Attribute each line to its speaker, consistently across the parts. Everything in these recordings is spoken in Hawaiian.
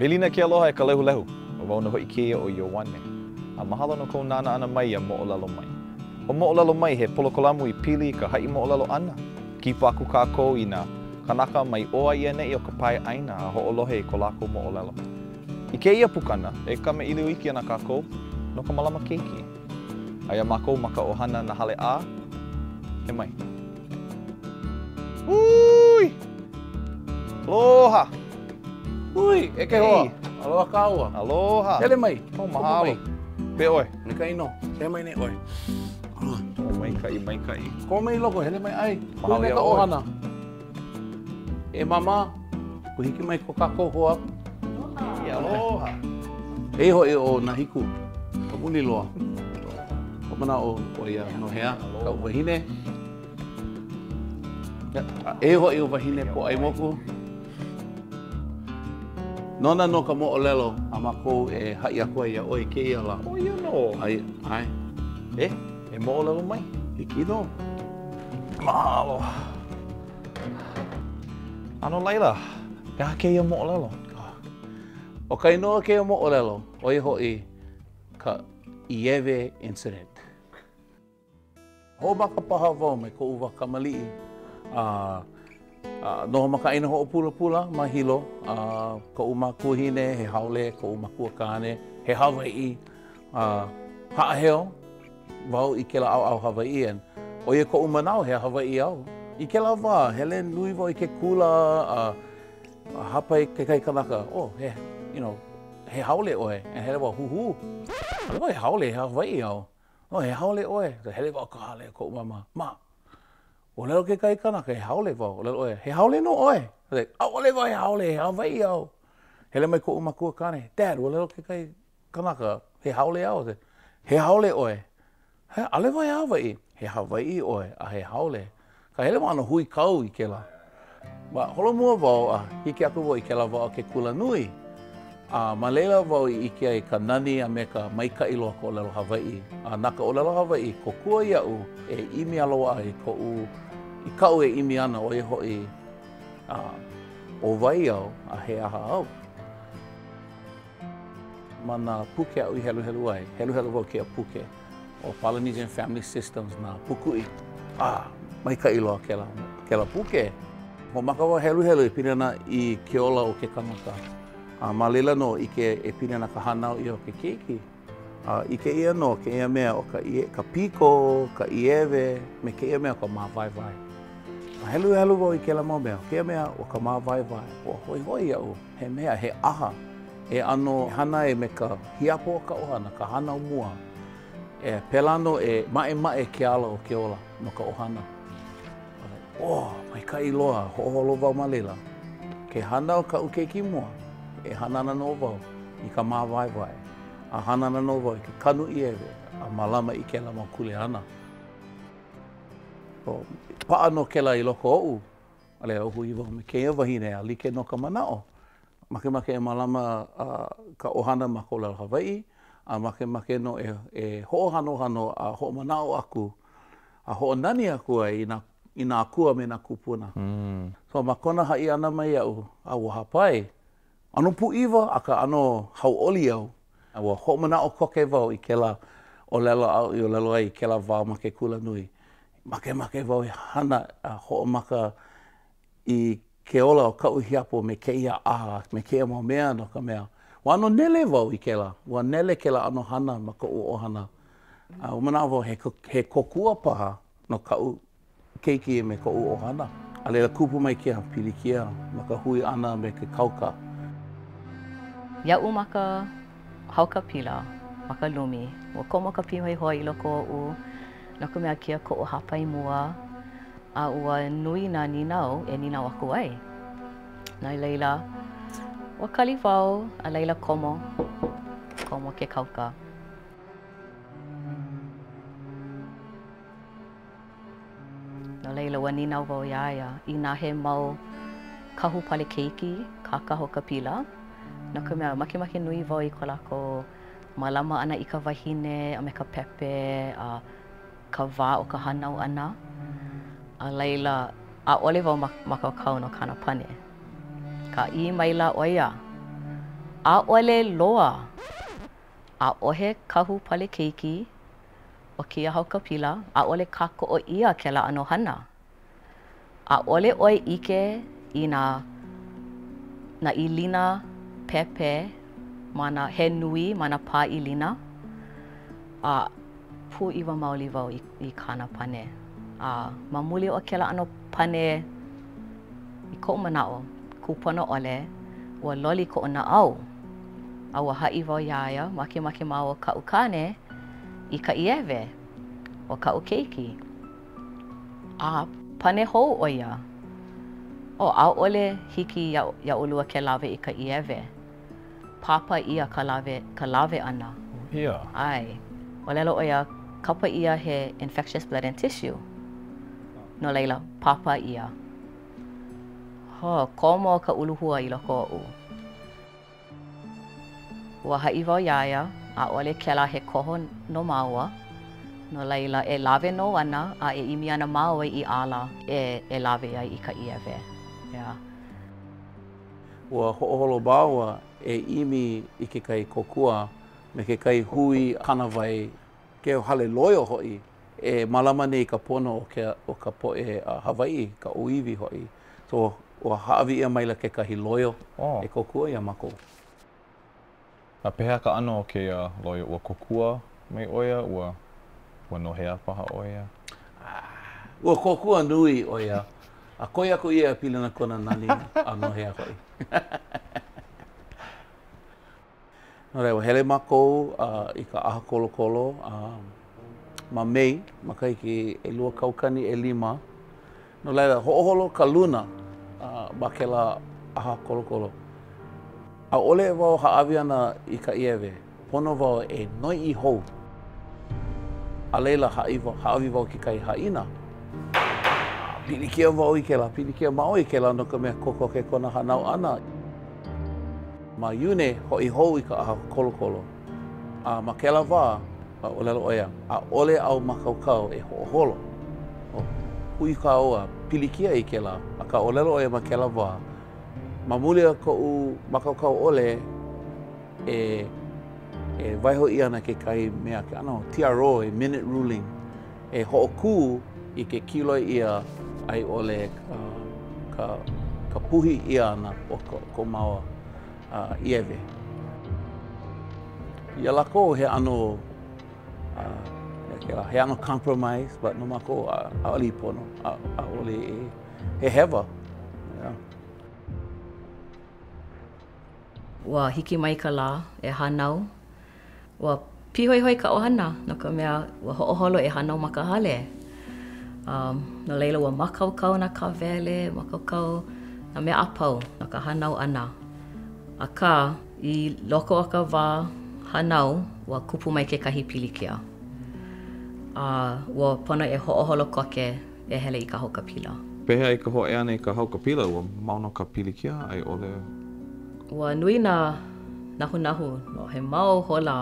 Speaker 1: Welina ke aloha e ka lehulehu. ʻO wau nō hoʻi kēia ʻo Ioane. A mahalo no kou nānā ʻana mai iā Moʻolelo Mai. ʻO Moʻolelo Mai he polokolamu i pili i ka haʻi moʻolelo ʻana. Kipa aku kākou i nā kānaka mai ʻō a iā neʻi o ka pae ʻāina a hoʻolohe i ko lākou moʻolelo. I kēia pukana, e kamaʻilio iki ana kākou no ka mālama keiki. Aia mākou ma ka ʻohana Nāhale-a e mai. Hui! Aloha!
Speaker 2: Hui! E ke hoa! Aloha kāua!
Speaker 1: Aloha!
Speaker 2: Hele mai!
Speaker 1: Mahalo! Pehea
Speaker 2: ʻoe! Maikaʻi nō. Hele mai nei ʻoe.
Speaker 1: Oh, maikaʻi, maikaʻi.
Speaker 2: Komo mai i loko, hele mai
Speaker 1: ʻai.
Speaker 2: Hui
Speaker 1: me
Speaker 2: ka ʻohana. E māmā, ua hiki mai ko kākou hoa.
Speaker 1: Aloha.
Speaker 2: Aloha. Eia hoʻi ʻo Nāhiku, ka muli loa. Ko manaʻo ʻo ia ʻo Nohea, kaʻu wahine. Eia hoʻi ʻo Wahinepōʻaimoku. Nona nō ka moʻolelo a mākou e haʻi aku ai iā ʻoe i kēia lā.
Speaker 1: ʻO ia nō.
Speaker 2: ʻAe, ʻae.
Speaker 1: E, e moʻolelo mai.
Speaker 2: Hiki nō.
Speaker 1: Mahalo. A no laila, he aha kēia moʻolelo?
Speaker 2: ʻO ka inoa o kēia moʻolelo, ʻo ia hoʻi ka ʻiewe Incident. Hoʻomaka paha wau mai koʻu wā kamaliʻi a noho ma ka ʻāina hoʻopulapula ma Hilo. A koʻu makuahine he haole, koʻu makuakāne he Hawaiʻi. A haʻaheo wau i kēlā ʻaoʻao Hawaiʻi, and ʻo ia koʻu manaʻo, he Hawaiʻi au. I kēlā wā, hele nui wau i ke kula a hāpai kekahi kanaka, oh, he, you know, he haole ʻoe, and hele wau, huhū, ʻaʻole wau he haole, he Hawaiʻi au. No, he haole ʻoe, a hele wau i ka hale o koʻu māmā mā. ʻŌlelo kekahi kanaka, he haole wau, ʻōlelo ʻo ia, he haole nō ʻoe? ʻAʻole wau he haole, he Hawaiʻi au. Hele mai koʻu makuakāne, Dad, ua ʻōlelo kekahi kanaka, he haole au, he haole ʻoe. He, ʻaʻole wau he Hawaiʻi, he Hawaiʻi ʻoe a he haole. Ua hele wau a ʻano huikau i kēlā. Ua holomua wau a hiki aku wau i kēlā wā o ke kulanui, a ma laila wau i ʻike ai ka nani a me ka maikaʻi loa o ka ʻōlelo Hawaiʻi. A na ka ʻōlelo Hawaiʻi i kōkua iaʻu e ʻimi a loaʻa i koʻu, i kaʻu e ʻimi ana, ʻo ia hoʻi, a, ʻo wai au a he aha au? Ma nā puke aʻu i heluhelu ai, heluhelu wau i kēia puke. ʻO Polynesian Family Systems na Pukui. A, maikaʻi loa kēlā, kēlā puke. Hoʻomaka wau heluhelu e pili ana i ke ola o ke kanaka, a ma laila nō ʻike e pili ana ka hānau ʻia o ke keiki. A, ʻike ʻia nō kēia mea ʻo ka ʻie, ka piko, ka ʻiewe, me kēia mea ʻo ka māwaewae. A heluhelu wau i kēlā mau mea, kēia mea ʻo ka māwaewae, ua hoihoi iaʻu. He mea, he ʻaha, e ʻano hana ai me ka hiapo o ka ʻohana, ka hānau mua. E, pēlā nō e maʻemaʻe ke ala o ke ola no ka ʻohana. ʻO, maikaʻi loa, hoʻoholo wau ma laila. Ke hānau kaʻu keiki mua, e hana ana nō wau i ka māwaewae, a hana ana nō wau i ke kanu ʻiewe a mālama i kēlā mau kuleana. ʻO, paʻa nō kēlā i loko oʻu, A laila ua hui wau me kēia wahine a like nō ka manaʻo, makemake e mālama ka ʻohana ma ka ʻōlelo Hawaiʻi, a makemake nō e hoʻohanohano a hoʻomanaʻo aku a hoʻonani aku ai i nā akua me nā
Speaker 1: kūpuna.
Speaker 2: So ma kona haʻi ʻana mai iaʻu a ua hāpai, ʻAno pūʻiwa akā ʻano hauʻoli au, a ua hoʻomanaʻo koke wau i kēlā ʻōlelo aʻu i ʻōlelo ai i kēlā wā ma ke kulanui. Makemake wau e hana a hoʻomaka i ke ola o kaʻu hiapo me kēia ʻaha, me kēia mau mea, no ka mea, ua ʻano nele wau i kēlā. Ua nele kēlā ʻano hana ma koʻu ʻohana, a ua manaʻo wau he kōkua paha no kaʻu keiki me koʻu ʻohana. A laila kupu mai kēia pilikia ma ka hui ʻana me ke kauka.
Speaker 3: Iaʻu ma ka haukapila ma ka lumi, ua komo ka pīhoihoi i loko oʻu no ka mea kēia koʻu hāpai mua a ua nui nā nīnau e nīnau aku ai. No laila, ua kali wau a laila komo, komo ke kauka. No laila, ua nīnau wau iā ia inā he mau kahu pale keiki kā ka haukapila, no ka mea, makemake nui wau i ko lākou mālama ʻana i ka wahine a me ka pēpē a ka wā o ka hānau ʻana. A laila, ʻaʻole wau mākaukau no kāna pane. Ka ʻī maila ʻo ia, ʻAʻole loa! ʻAʻohe kahu pale keiki. o kēia haukapila, ʻaʻole kākoʻo ʻia kēlā ʻano hana. ʻAʻole ʻoe ʻike i nā nā ilina pēpē ma nā he nui ma nā pā ilina, a pūʻiwa maoli wau i i kāna pane. A ma muli o kēlā ʻano pane, i koʻu manaʻo, kūpono ʻole, ua loli koʻu naʻau. A ua haʻi wau iā ia, makemake māua ʻo kaʻu kāne, i ka ʻiewe o kaʻu keiki, a pane hou ʻo ia, ʻŌ, ʻaʻole hiki iā ʻolua ke lawe i ka ʻiewe, pāpā ʻia, ka lawe ka lawe ʻana.
Speaker 1: ʻO
Speaker 3: ia? ʻAe. ʻŌlelo ʻo ia, Kapa ʻia he infectious blood and tissue, no laila, pāpā ʻia. Hō, komo ka uluhua i loko oʻu. Ua haʻi wau iā ia, ʻaʻole kēlā he koho no māua, no laila, e lawe nō ana a e ʻimi ana māua i ala e lawe ai i ka ʻiewe, ʻeā.
Speaker 2: Ua hoʻoholo māua e ʻimi i kekahi kōkua me kekahi hui kānāwai He hale loio hoʻi, e mālama nei ka pono o ka poʻe Hawaiʻi, ka ʻōiwi hoʻi. So, ua hāʻawi ʻia maila kekahi
Speaker 1: loio
Speaker 2: e kōkua iā mākou.
Speaker 1: A pehea ka ʻano o kēia loio i kōkua mai ʻo ia? Ua ua nohea paha ʻo ia?
Speaker 2: Ua kōkua nui ʻo ia, akā, ʻoi aku i ia pilina kona nani a nohea hoʻi. No laila, ua hele mākou i ka ʻaha hoʻokolokolo ma Mei makahiki ʻelua kaukani ʻelima. No laila, hoʻoholo ka luna ma kēlā ʻaha hoʻokolokolo. ʻAʻole wau e hāʻawi ana i ka ʻiewe, pono wau e noiʻi hou. A laila, hāʻawi wau i kekahi haʻina a pilikia wau i kēlā, pilikia māua i kēlā no ka mea, kokoke kona hānau ʻana. Ma Iune, hoʻi hou i ka ʻaha hoʻokolokolo, a ma kēlā wā, a ʻōlelo ʻo ia, ʻAʻole au mākaukau e hoʻoholo. ʻŌ, huikau au, pilikia i kēlā, akā ʻōlelo ʻo ia ma kēlā wā, Ma muli o koʻu mākaukau ʻole e e waiho ʻia ana kekahi mea, kekahi ʻano TRO, he minute ruling. e hoʻokū i ke kiloi ʻia a i ʻole ka puhi ʻia ʻana o ko māua ʻiewe. Iā lākou he ʻano he ʻano compromise but no mākou ʻaʻole ia pono, ʻaʻole he hewa.
Speaker 3: Ua hiki mai ka lā e hānau Ua pīhoihoi ka ʻohana no ka mea, ua hoʻoholo e hānau ma ka hale. No laila, ua mākaukau nā kāwele, mākaukau nā mea a pau no ka hānau ʻana. Akā, i loko o ka wā hānau, ua kupu mai kekahi pilikia a ua pono e hoʻoholo koke. e hele i ka haukapila.
Speaker 1: Pehea i ka hōʻea ʻana i ka haukapila, ua mau nō ka pilikia a i ʻole.
Speaker 3: Ua nui nā nahunahu no he mau hola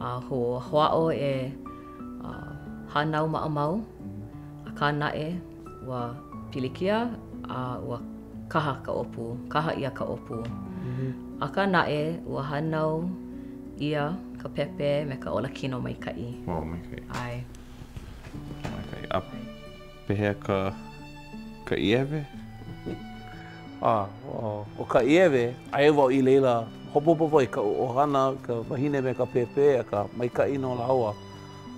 Speaker 3: a hoʻāʻo e hānau maʻamau, akā naʻe, ua pilikia a ua kaha ka ʻōpū, kaha ʻia ka ʻōpū. Akā naʻe, ua hānau ʻia ka pēpē me
Speaker 1: ke olakino maikaʻi.
Speaker 3: Oh,
Speaker 1: maikaʻi. ʻAe. A pehea ka ka
Speaker 2: ʻiewe? A, ʻo ka ʻiewe, aia wau i laila hopohopo wau i kaʻu ʻohana, ka wahine me ka pēpē, akā, maikaʻi nō lāua.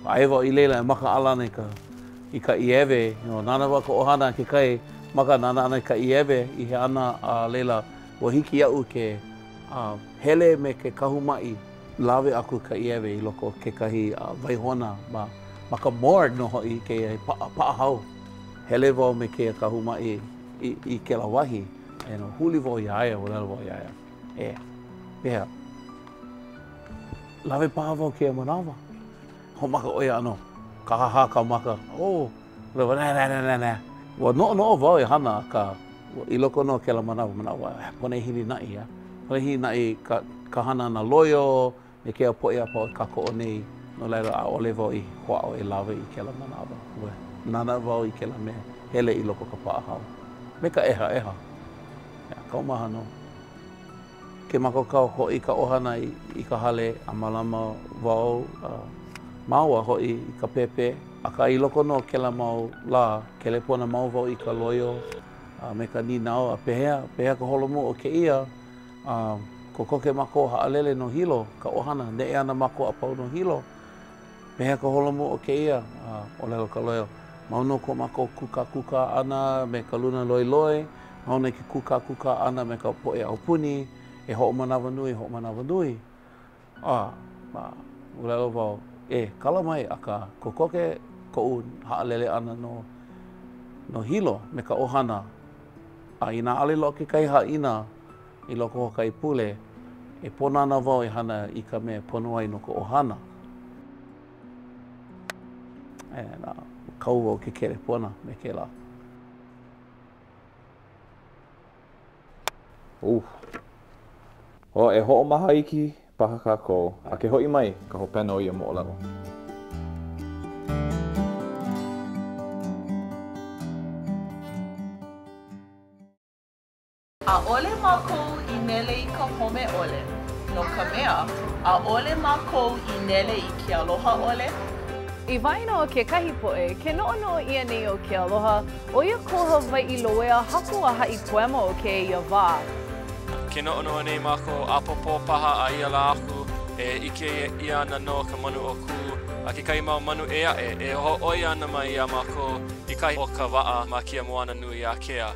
Speaker 2: Aia wau i laila e makaʻala ana i ka i ka ʻiewe, you know, nānā wau ka ʻohana kekahi, maka nānā ana i ka ʻiewe i hea ana, a laila, ua hiki iaʻu ke hele me ke kahu maʻi. Lawe aku ka ʻiewe i loko o kekahi waihona ma ka morgue nō hoʻi i kēia paʻa paʻahau. Hele wau me kēia kahu maʻi i kēlā wahi, a huli wau iā ia, ʻōlelo wau iā ia, e, pehea? Lawe paha wau kēia manawa, hoʻomaka ʻo ia, ʻano kāhāhā ka maka, oh. Ua noʻonoʻo wau e hana akā, i loko nō kēlā manawa, manawa pono e hilinaʻi iā, pono e hilinaʻi i ka hana a nā loio me kēia poʻe a pau e kākoʻo nei, no laila ʻaʻole wau i hoʻāʻo e lawe i kēlā manawa. Ua nānā wau i kēlā mea hele i loko o ka paʻahau me ka ʻehaʻeha. Ea, kaumaha nō. Ke mākaukau hoʻi ka ʻohana i ka hale a mālama wau a māua hoʻi i ka pēpē. Akā, i loko nō o kēlā mau lā, kelepona mau wau i ka loio a me ka nīnau a pehea, pehea ka holomua o kēia a kokoke mākou haʻalele no Hilo, ka ʻohana neʻe ana mākou a pau no Hilo, pehea ka holomua o kēia a ʻōlelo ka loio, mau nō ko mākou kūkākūkā ʻana me ka luna loiloi. Mau nō ke kūkākūkā ʻana me ka poʻe aupuni e hoʻomanawanui, hoʻomanawanui, a ma, ʻōlelo wau, e kala mai, akā, kokoke koʻu haʻalele ʻana no no Hilo me ka ʻohana, a inā ʻaʻole loaʻa kekahi haʻina i loko o hoʻokahi pule, e pono ana wau e hana i ka mea e pono ai no ka ʻohana. A kau wau ke kelepona me kēlā.
Speaker 1: Uh. Oh, e hoʻomaha iki paha kākou, a ke hoʻi mai ka hopena o ia
Speaker 4: moʻolelo. ʻAʻole mākou i nele i ka home ʻole, no ka mea, ʻaʻole mākou i nele i ke aloha ʻole.
Speaker 5: I waena o kekahi poʻe, ke noʻonoʻo ʻia nei ʻo Kealoha, ʻo ia ko Hawaiʻi loea haku a haʻi poema o kēia wā.
Speaker 6: Ke noʻonoʻo nei mākou, ʻapōpō paha a ia lā aku, e ʻike ʻia ana nō ka manu o Kū a kekahi mau manu ʻē aʻe e hōʻoia ana mai iā mākou i kahi o ka waʻa ma kēia Moananuiākea.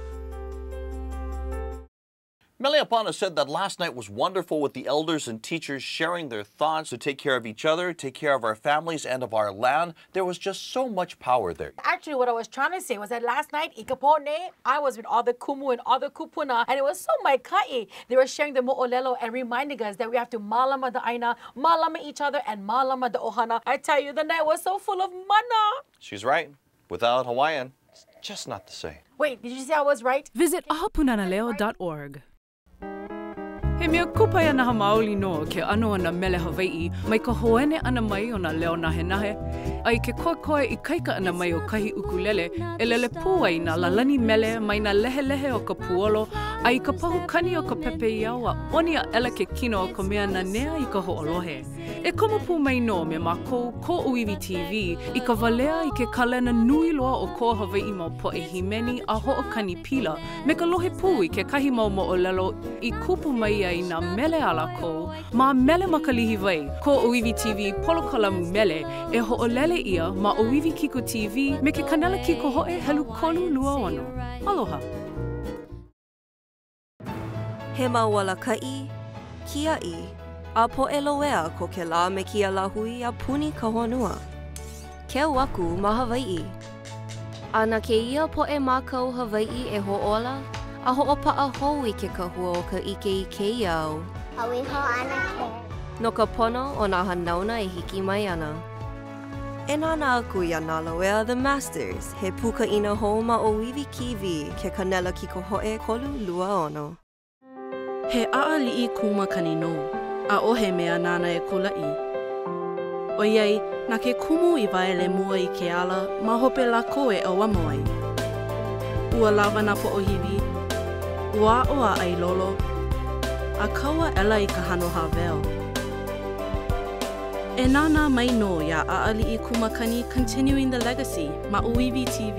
Speaker 7: Meliapana said that last night was wonderful with the elders and teachers sharing their thoughts to take care of each other, take care of our families and of our land. There was just so much power there.
Speaker 8: Actually, what I was trying to say was that last night, Ikapone, I was with all the Kumu and all the Kupuna, and it was so maikai. They were sharing the mo'olelo and reminding us that we have to malama the aina, malama each other, and malama the ohana. I tell you, the night was so full of mana.
Speaker 7: She's right. Without Hawaiian, it's just not the same.
Speaker 8: Wait, did you say I was right?
Speaker 9: Visit ahapunanaleo dot org. He mea kupaianaha maoli nō ke ʻano o nā mele Hawaiʻi mai ka hoene ʻana mai o nā leo nahenahe a i ke koekoe ikaika ʻana mai o kahi ʻukulele e lele pū ai nā lālani mele mai nā lehelehe o ka puolo a i ka pahu kani o ka pepeiao a ʻoni aʻela ke kino o ka mea nanea i ka hoʻolohe. E komo pū mai nō me mākou ko ʻŌiwi TV i ka walea i ke kālena nui loa o ko Hawaiʻi mau poʻe hīmeni a hoʻokani pila me ka lohe pū i kekahi mau moʻolelo i kupu mai ai nā mele a lākou ma Mele ma ka Lihiwai, ko ʻŌiwi TV polokalamu mele e hoʻolele ʻia ma ʻŌiwi kiko TV me ke kānela kikohoʻe helu kolu lua ono. Aloha.
Speaker 10: He mau alakaʻi, kiaʻi, a poʻe loea ko kēlā me kēia lāhui a puni ka honua. Keu aku ma Hawaiʻi. A na kēia poʻe mākau Hawaiʻi e hoʻōla a hoʻopaʻa hou i ke kahua o ka ʻike i
Speaker 11: kēia au.
Speaker 10: No ka pono o nā hanauna e hiki mai ana. E nānā aku iā Nā Loea The Masters, he pūkaʻina hou ma ʻŌiwi Kīwī, ke kānela kikohoʻe kolu lua ono.
Speaker 9: He ʻaʻaliʻi kū makani nō, ʻaʻohe mea nāna e kulaʻi. ʻOiai, na ke kumu i waele mua i ke ala ma hope lākou e ʻauamo ai. Ua lawa nā poʻohiwi, ua aʻo a ʻailolo, a kau aʻela i ka hano hāweo. E nānā mai nō iā ʻAʻaliʻi Kū Makani Continuing the Legacy ma ʻŌiwi TV,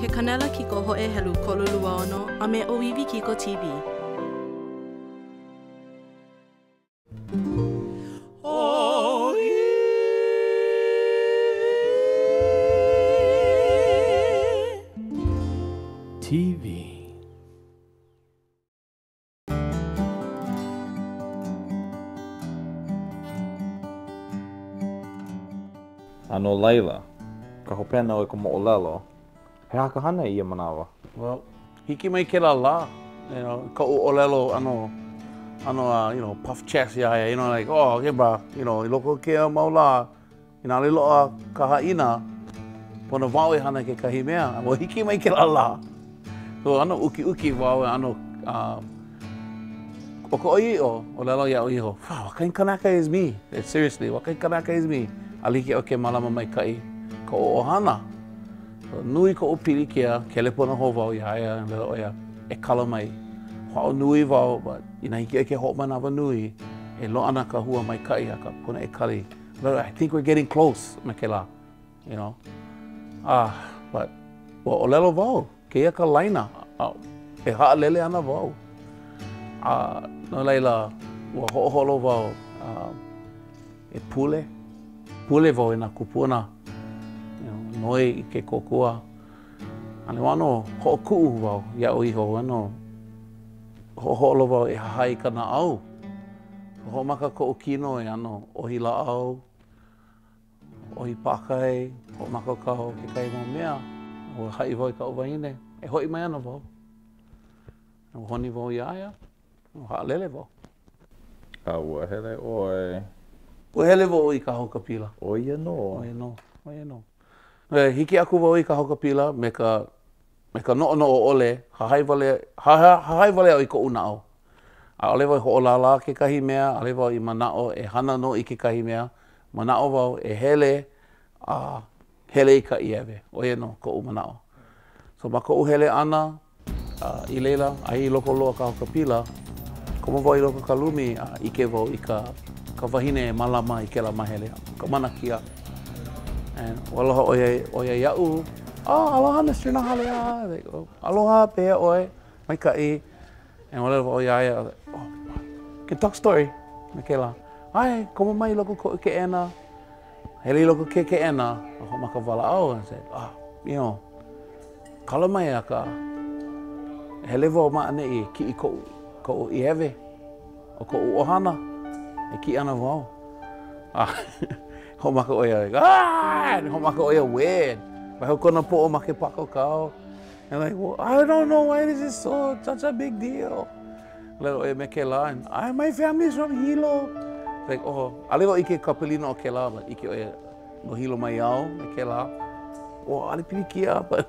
Speaker 9: ke kānela kikohoʻe helu kolu lua ono a me ʻŌiwi Kiko TV.
Speaker 12: ʻŌiwi TV.
Speaker 1: A no laila, ka hopena o ka moʻolelo, he aha ka hana i ia manawa?
Speaker 2: Well, hiki mai kēlā lā, you know, kaʻu ʻōlelo ʻano, ʻano, uh, you know, puff chest iā ia, you know, like, oh, okay, brah, you know, i loko o kēia mau lā, Inā ʻaʻole loaʻa ka haʻina, pono wau e hana i kekahi mea, ua hiki mai kēlā lā. Ua ʻano ukiuki wau e ʻano a ʻo ka ʻoiaʻiʻo, ua ʻōlelo iaʻu iho, Wow, what kind of kanaka is me? Seriously, what kind of kanaka is me? ʻAʻole hiki iaʻu ke mālama maikaʻi koʻu ʻohana. Nui koʻu pilikia, kelepona hou wau iā ia, ʻōlelo ʻo ia, e kala mai. Hoʻāʻo nui wau, but inā hiki ʻoe ke hoʻomanawanui, e loaʻa ana ka hua maikaʻi akā pono e kali. But I think we're getting close me kēlā, you know. Ah, but ua ʻōlelo wau, kēia ka laina a e haʻalele ana wau. Ah, no laila, ua hoʻoholo wau ah, e pule, pule wau i nā kūpuna, you know, noi i ke kōkua. A laila ua ʻano hoʻokuʻu wau iaʻu iho, ua ʻano hoʻoholo wau e hahai ka naʻau. Ua hoʻomaka koʻu kino e ʻano ʻohi lāʻau, ʻohi paʻakai, hoʻomākaukau kekahi mau mea. Ua haʻi wau i kaʻu wahine, e hoʻi mai ana wau. Ua honi wau iā ia, ua haʻalele wau.
Speaker 1: A ua hele ʻoe.
Speaker 2: Ua hele wau i ka haukapila.
Speaker 1: ʻO ia nō.
Speaker 2: ʻO ia nō. ʻO ia nō. Hiki aku wau i ka haukapila me ka Me ka noʻonoʻo ʻole, hahai wale, hahai wale au i koʻu naʻau. ʻAʻole wau i hoʻolālā kekahi mea, ʻaʻole wau i manaʻo e hana nō i kekahi mea, manaʻo wau e hele a hele i ka ʻiewe, ʻo ia nō koʻu manaʻo. So ma koʻu hele ʻana, a i laila, aia i loko loa ka haukapila, komo wau i loko o ka lumi a ʻike wau i ka wahine e mālama i kēlā māhele, a, ka manakia. And ua aloha ʻo ia iaʻu, Oh, aloha Mister Nahale-a, like, oh, Aloha, pehea ʻoe, maikaʻi. And ua ʻōlelo wau iā ia, Oh, can talk story me kēlā. ʻAe, komo mai i loko o koʻu keʻena, hele i loko o ke keʻena a hoʻomaka walaʻau. And I said, Oh, you know, kala mai akā, hele wau ma ʻaneʻi e kiʻi koʻu ʻiewe. ʻO koʻu ʻohana, e kiʻi ana wau, a hoʻomaka ʻo ia, like, Aah! And hoʻomaka ʻo ia, uē, waiho kona poʻo ma ke pākaukau, and like, Well, I don't know why this is so, such a big deal. ʻŌlelo ʻo ia me kēlā, and I, my family is from Hilo. Like, oh, ʻaʻole wau i ʻike ka pilina o kēlā, but ʻike ʻo ia, no Hilo mai au, me kēlā. Oh, ʻaʻole pilikia, but.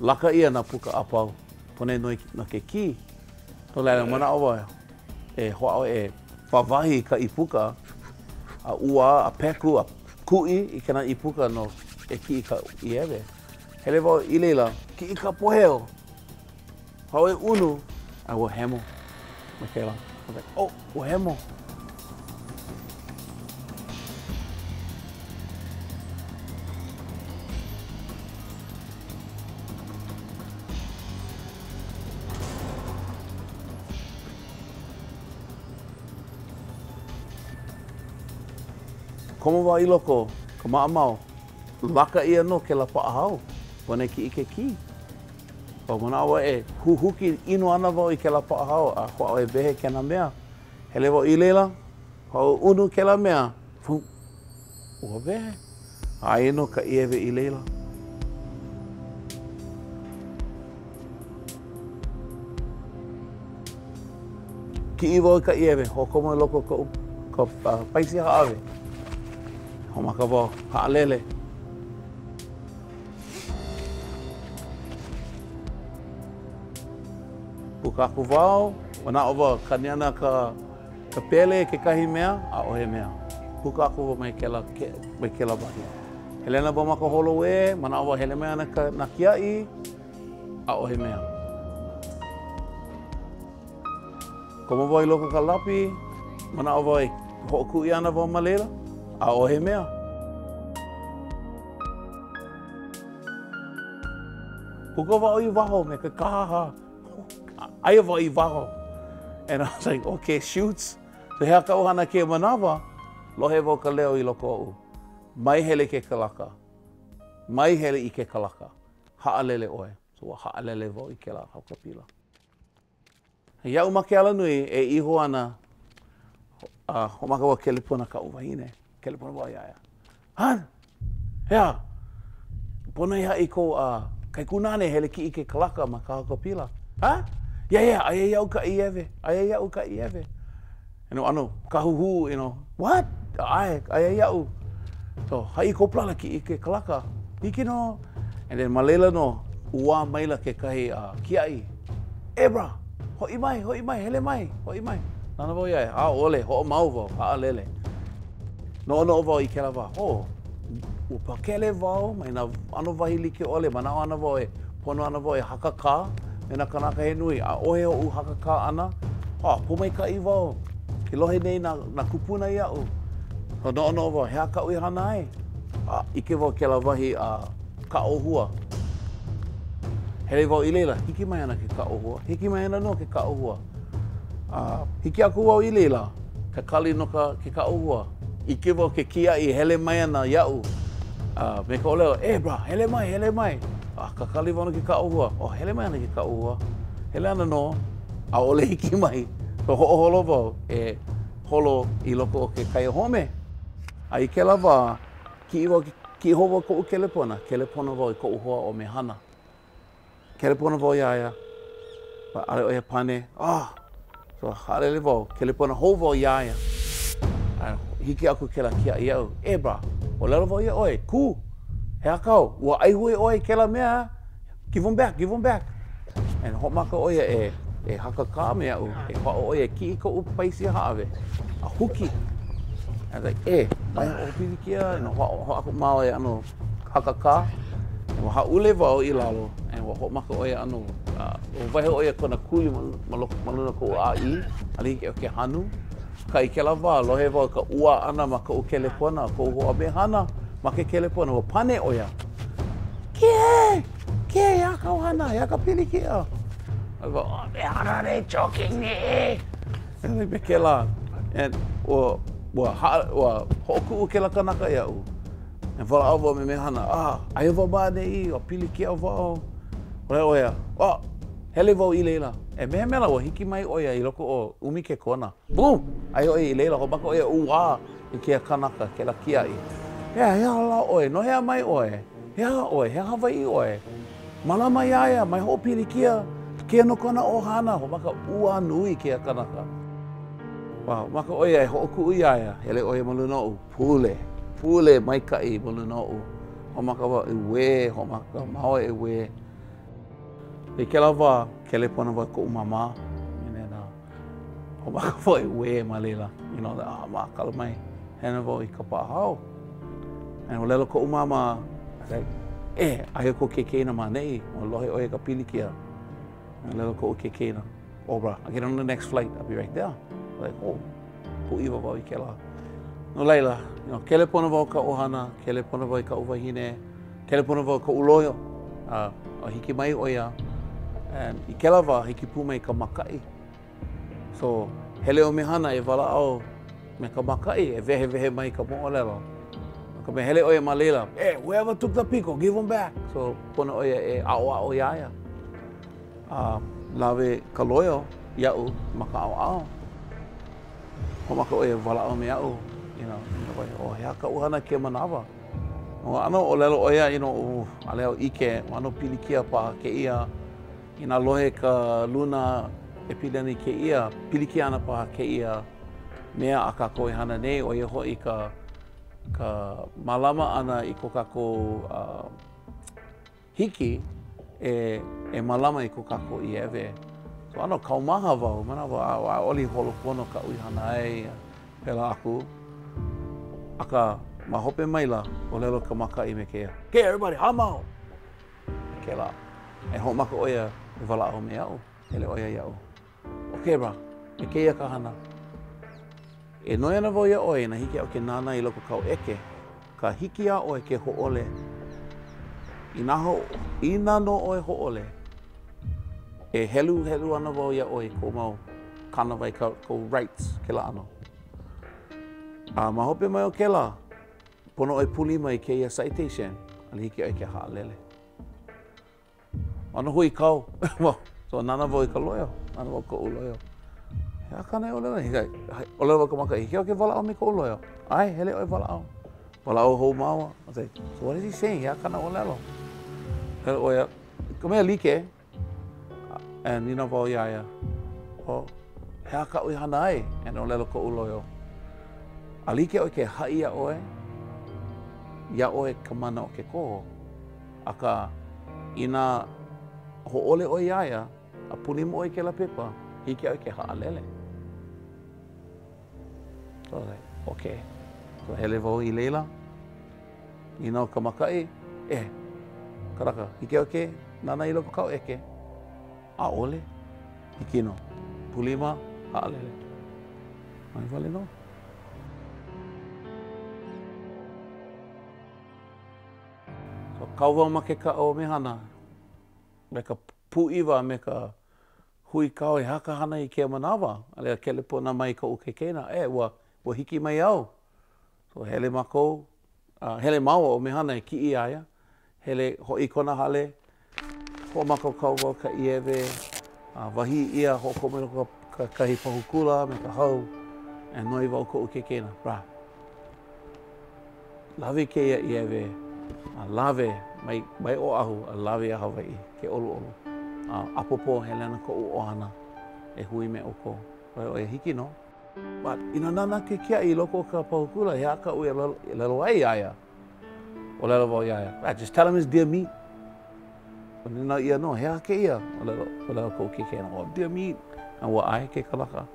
Speaker 2: Laka ʻia nā puka a pau pono nui nō ke kī, no laila manaʻo wau e hoʻāʻo e wāwahi i ka ʻīpuka a ʻuā a peku a kuʻi i kēnā ʻīpuka nō e kiʻi ka ʻiewe. Hele wau i laila, kiʻi ka pōheo! Hoʻāʻo e unu a ua hemo me kēlā okay oh ua hemo. Komo wau i loko ka maʻamau, laka ʻia nō kēlā paʻahao, pono e kiʻi ke kī. But manaʻo wau e huhuki ʻino ana wau i kēlā paʻahao a hoʻāʻo e wehe kēnā mea, hele wau i laila, hoʻāʻo unu kēlā mea, pum! ua wehe aia nō ka ʻiewe i laila. Kiʻi wau i ka ʻiewe, hoʻokomo i loko o ka ka pāisi hāʻawe, hoʻomaka wau, haʻalele. Puka aku wau, manaʻo wau kani ana ka pele kekahi mea, ʻaʻohe mea. Puka aku wau mai kēlā mai kēlā wahi. Hele ana wau ma ka holoē, manaʻo wau hele mai ana ka nā kiaʻi, ʻaʻohe mea. Komo wau i loko o ka lapi, manaʻo wau e hoʻokuʻi ana wau ma laila, ʻaʻohe mea. Puka wau i waho me ke kāhāhā, aia wau i waho. And I was like, okay, shoots. So he aha kaʻu hana kēia manawa, lohe wau ka leo i loko oʻu. Mai hele ke kalaka. Mai hele i ke kalaka. Haʻalele ʻoe. So ua haʻalele wau i kēlā haukapila. Iaʻu ma ke alanui e iho ana a hoʻomaka wau kelepona kaʻu wahine, kelepona wau iā ia, Hon! Ea! Pono e haʻi kou a kaikunāne e hele kiʻi ke kalaka ma ka haukapila. Hah! Yeah yeah, aia iaʻu ka ʻiewe, aia iaʻu ka ʻiewe. you know, ʻano kāhūhū, you know, what? ʻAe, aia iaʻu. So, haʻi kou palala kiʻi i ke kalaka, hiki nō. And then ma laila nō, ʻuā maila kekahi uh kiaʻi, eh brah, hoʻi mai, hoʻi mai, hele mai, hoʻi mai. Nānā wau iā ia, ʻaʻole, hoʻomau wau, haʻalele. Noʻonoʻo wau i kēlā wā, oh, ua pakele wau mai nā ʻano wahi like ʻole, manaʻo ana wau e, Pono ana wau e hakakā me nā kanaka he nui, ʻaʻohe oʻu hakakā ʻana, a pōmaikaʻi wau ke lohe nei nā nā kūpuna iaʻu. Ua noʻonoʻo wau, he aha kaʻu e hana ai? A ʻike wau i kēlā wahi a kaʻa ʻōhua. Hele wau i laila, hiki mai ana ke kaʻa ʻōhua, hiki mai ana nō ke kaʻa ʻōhua. A hiki aku wau i laila, kakali no ka ke kaʻa ʻōhua. ʻIke wau ke kiaʻi hele mai ana iaʻu a me ka ʻōlelo, E Bra, hele mai, hele mai. A kakali wau no ke kaʻa ʻōhua, oh hele mai ana ke kaʻa ʻōhua. Hele ana nō, ʻaʻole hiki mai. So hoʻoholo wau e holo i loko o ke kaiāhome. A i kēlā wā, kiʻi wau, kiʻi hou wau koʻu kelepona, kelepona wau i koʻu hoa ʻo Mehana. kelepona wau iā ia, a ʻaʻole ʻo ia pane, oh! So, haʻalele wau, kelepona hou wau iā ia, a hiki aku kēlā kiaʻi iaʻu, E Bra, ʻōlelo wau iā ʻoe, kū! He aha kāu? Ua ʻaihue ʻoe i kēlā mea? Give them back, give them back! And hoʻomaka ʻo ia e e hakakā me aʻu, e hoʻāʻo ʻo ia e kiʻi koʻu pāisi hāʻawe, a huki. I was like, E, mai hoʻopilikia, you know, hoʻāʻo aku māua e ʻano. hakakā, ua hāʻule wau i lalo a ua hoʻomaka ʻo ia ʻano a ua waiho ʻo ia kona kuli ma luna o koʻu ʻāʻī ʻaʻole hiki iaʻu ke hanu. Akā, i kēlā wā, lohe wau i ka ʻuā ʻana ma koʻu kelepona, a koʻu hoa Mehana ma ke kelepona, ua pane ʻo ia, Ke! Ke! He aha kāu hana, he aha ka pilikia! A ua, Oh Mehana they choking me! E like me kēlā, and ua, ua haʻa, ua hoʻokuʻu kēlā kanaka iaʻu. E walaʻau wau me Mehana, a aia wau ma ʻaneʻi, ua pilikia wau. ʻŌlelo ʻo ia, a hele wau i laila, e me he mea lā ua hiki mai ʻo ia i loko o ʻumi kekona. Boo! Aia ʻo ia i laila, hoʻomaka ʻo ia, ʻuā! i kēia kanaka, kēlā kiaʻi. He aha, he aha lā ʻoe? No hea mai ʻoe? He aha ʻoe? He aha Hawaiʻi ʻoe? Mālama iā ia, mai hoʻopilikia kēia no kona ʻohana, hoʻomaka ʻuā nui i kēia kanaka. Hoʻomaka ʻo ia e hoʻokuʻu iā ia, hele ʻo ia ma luna oʻu. Pule, pule maikaʻi ma luna oʻu, hoʻomaka wau e uē, hoʻomaka māua e uē. I kēlā wā, kelepona wau koʻu māmā, a me nā, hoʻomaka wau e uē ma laila, you know, a Mā, kala mai, hele ana wau i ka paʻahao, a ʻōlelo koʻu māmā, E, aia kou kaikaina ma neʻi, ua lohe ʻo ia i ka pilikia. A ʻōlelo koʻu kaikaina, Oh bra, I'll get on the next flight, I'll be right there. Like, oh. Pūʻiwa wau i kēlā. No laila, you know, kelepona wau ka ʻohana, kelepona wau i kaʻu wahine, kelepona wau i koʻu loio, a, a hiki mai ʻo ia, and i kēlā wā, hiki pū mai ka mākaʻi. So, hele ʻo Mehana e walaʻau me ka mākaʻi, e wehewehe mai ka moʻolelo. No ka mea, hele ʻo ia ma laila, Hey, whoever took the piko, give him back! So, pono ʻo ia e aʻoaʻo iā ia. A lawe ka loio iaʻu ma ka ʻaoʻao, Hoʻomaka ʻo ia e walaʻau me aʻu you know, oh, he aha kaʻu hana i kēia manawa? So ʻano ʻōlelo ʻo ia, you know, ʻaʻole au ʻike, ua ʻano pilikia paha kēia, Inā lohe ka luna e pili ana i kēia, pilikia ana paha kēia mea a kākou e hana nei, ʻo ia hoʻi ka mālama ʻana i ko kākou Hiki e e mālama i ko kākou ʻiewe so ʻano kaumaha wau manaʻo wau ʻaʻole i holo pono kaʻu i hana ai a pēlā aku akā ma hope maila ʻōlelo ka mākaʻi me kēia Okay everybody hāmau! Kēlā e hoʻomaka ʻo ia e walaʻau me aʻu hele ʻo ia iaʻu. ʻOkē brah, me kēia ka hana. E noi ana wau iā ʻoe inā hiki au ke nānā i loko kāu ʻeke, akā hiki iā ʻoe ke hōʻole. Inā ho, inā nō ʻoe hōʻole, e heluhelu ana wau iā ʻoe i kou mau kānāwai, ka, kou rights, kēlā ʻano. A ma hope mai o kēlā, pono ʻoe pūlima i kēia citation, a laila hiki ʻoe ke haʻalele. ʻano huikau, so nānā wau i ka loio, nānā wau koʻu loio, he aha kāna i ʻōlelo ai, ʻōlelo wau i ka mākaʻi, hiki au ke walaʻau me koʻu loio, ʻae, hele ʻoe walaʻau, walaʻau hou māua, I say, so what is he saying, he aha kāna ʻōlelo, hele ʻo ia, ka mea like, and nīnau wau iā ia, well, he aha kaʻu i hana ai, and ʻōlelo koʻu loio, ʻaʻole hiki au ke haʻi iā ʻoe, iā ʻoe ka mana o ke koho, Akā, inā hōʻole ʻoe iā ia, a pūlima ʻoe i kēlā pepa, hiki ʻoe ke haʻalele. So, okay. So hele wau i laila, nīnau ka mākaʻi, e, kanaka, hiki au ke nānā i loko kāu ʻeke? ʻAʻole, hiki nō, pūlima, haʻalele. Mai wale nō. So kau wau ma ke kaʻa o Mehana me ka pūʻiwa me ka huikau, he aha ka hana i kēia manawa, a laila kelepona mai koʻu kaikaina, ʻae, ua, ua hiki mai au. So, hele mākou, a hele māua ʻo Mehana e kiʻi iā ia, hele hoʻi kona hale, Hoʻomākaukau wau ka ʻiewe a wahī ʻia hoʻokomo i loko o kekahi pahu kula me ka hau a noi wau koʻu kaikaina, brah. Lawe kēia ʻiewe a lawe mai mai Oʻahu a lawe iā Hawaiʻi ke ʻoluʻolu a ʻapōpō hele ana koʻu ʻohana e hui me ʻoukou. ʻO ia, ē, hiki nō. But, inā nānā ke kiaʻi i loko o ka pahu kula, he aha kaʻu e ʻōlelo ai iā ia? ʻōlelo wau iā ia, Just tell him it's deer meat. Ua nīnau ʻia nō, He aha kēia? ʻŌlelo koʻu kaikaina, Oh, deer meat. A ua ʻae ke kanaka.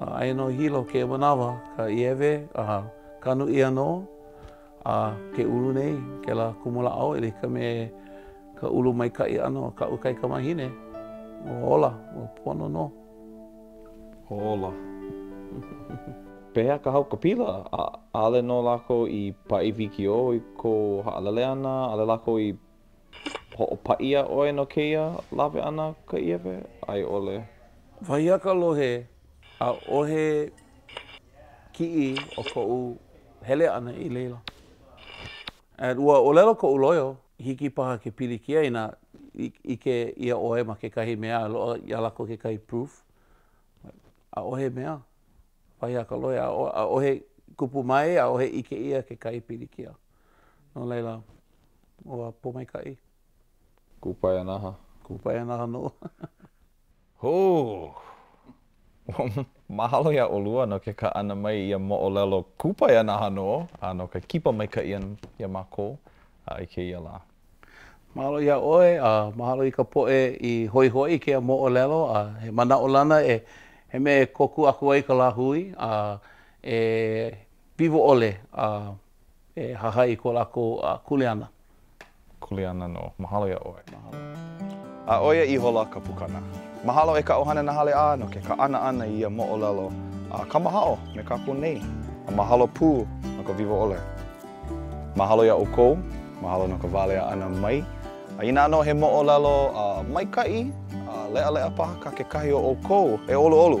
Speaker 2: A aia nō Hilo kēia manawa, ka ʻiewe a kanu ʻia nō a ke ulu nei kēlā kumulāʻau e like me ka ulu maikaʻi ʻana o kaʻu kaikamahine, ua ola, ua pono nō.
Speaker 1: hoʻōla. Pehea ka haukapila? ʻAʻole nō lākou i paʻi wikiō i kou haʻalele ʻana, ʻaʻole lākou i hoʻopaʻi iā ʻoe no kēia lawe ʻana ka ʻiewe a
Speaker 2: i ʻole. Wahi a ka lohe, ʻaʻohe kiʻi o koʻu hele ʻana i laila. Ua ʻōlelo koʻu loio. Hiki paha ke pilikia inā ʻike ʻia ʻoe ma kekahi mea a loaʻa iā lākou kekahi proof. ʻAʻohe mea, wahi a ka lohe, ʻaʻohe kupu mai, ʻaʻohe ʻike ʻia kekahi pilikia. No laila, ua
Speaker 1: pōmaikaʻi.
Speaker 2: Kupaianaha. Kupaianaha nō.
Speaker 1: Hoo! Mahalo iā ʻolua no ke kaʻana mai i ia moʻolelo kupaianaha nō, a no ka kipa maikaʻi ʻana iā mākou i kēia lā.
Speaker 2: Mahalo iā ʻoe, a mahalo i ka poʻe i hoihoi i kēia moʻolelo, a he manaʻolana e he mea e kōkua aku ai ka lāhui, a e wiwo ʻole, a E hahai i ko lākou a kuleana.
Speaker 1: Kuleana nō. Mahalo iā ʻoe. Mahalo. A ʻo ia ihola ka pukana. Mahalo e ka ʻohana Nahale-a no ke kaʻana ʻana i ia moʻolelo a kamahaʻo me kākou nei. A mahalo pū no ka wiwo ʻole. Mahalo iā ʻoukou. Mahalo no ka walea ʻana mai. A inā nō he moʻolelo a maikaʻi a leʻaleʻa paha kā kekahi o ʻoukou e ʻoluʻolu.